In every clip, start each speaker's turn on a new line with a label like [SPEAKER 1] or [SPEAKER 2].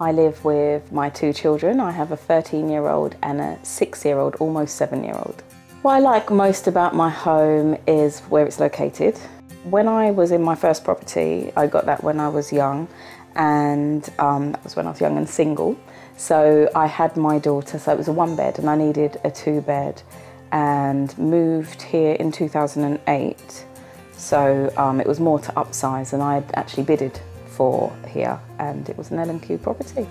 [SPEAKER 1] I live with my two children. I have a 13 year old and a six year old, almost seven year old. What I like most about my home is where it's located. When I was in my first property, I got that when I was young, and um, that was when I was young and single. So I had my daughter, so it was a one bed, and I needed a two bed, and moved here in 2008. So um, it was more to upsize, and I actually bidded here, and it was an L&Q property.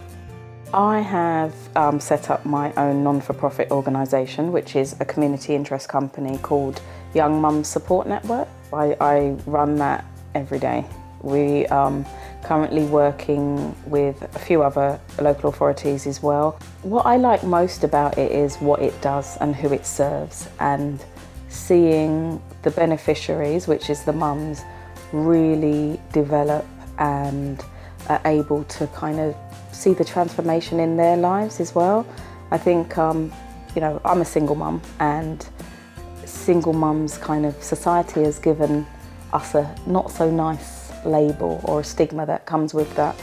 [SPEAKER 1] I have um, set up my own non-for-profit organisation, which is a community interest company called Young Mums Support Network. I, I run that every day. We um, currently working with a few other local authorities as well. What I like most about it is what it does and who it serves and seeing the beneficiaries, which is the mums, really develop and are able to kind of see the transformation in their lives as well. I think, um, you know, I'm a single mum and single mums kind of society has given us a not so nice label or a stigma that comes with that.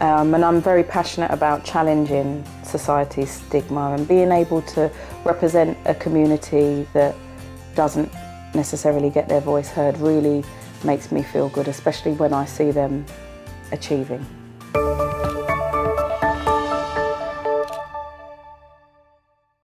[SPEAKER 1] Um, and I'm very passionate about challenging society's stigma and being able to represent a community that doesn't necessarily get their voice heard really makes me feel good, especially when I see them achieving.